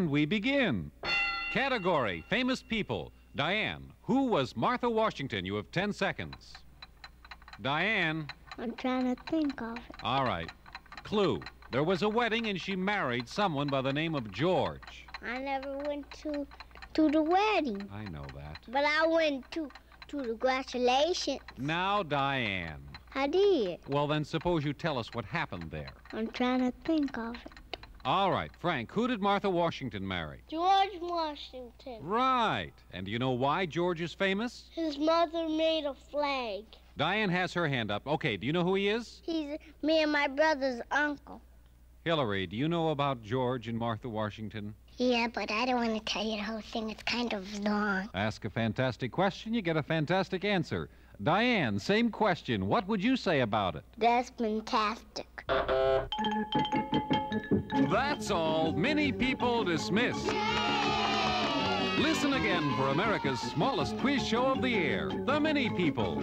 And we begin. Category Famous People. Diane, who was Martha Washington? You have 10 seconds. Diane, I'm trying to think of it. all right. Clue. There was a wedding and she married someone by the name of George. I never went to to the wedding, I know that. but I went to to the congratulations. Now, Diane. I did. Well, then suppose you tell us what happened there. I'm trying to think of it. All right, Frank, who did Martha Washington marry? George Washington. Right. And do you know why George is famous? His mother made a flag. Diane has her hand up. Okay, do you know who he is? He's me and my brother's uncle. Hillary, do you know about George and Martha Washington? Yeah, but I don't want to tell you the whole thing. It's kind of long. Ask a fantastic question, you get a fantastic answer. Diane, same question. What would you say about it? That's fantastic. That's all. Mini people dismissed. Listen again for America's smallest quiz show of the year, The Mini People.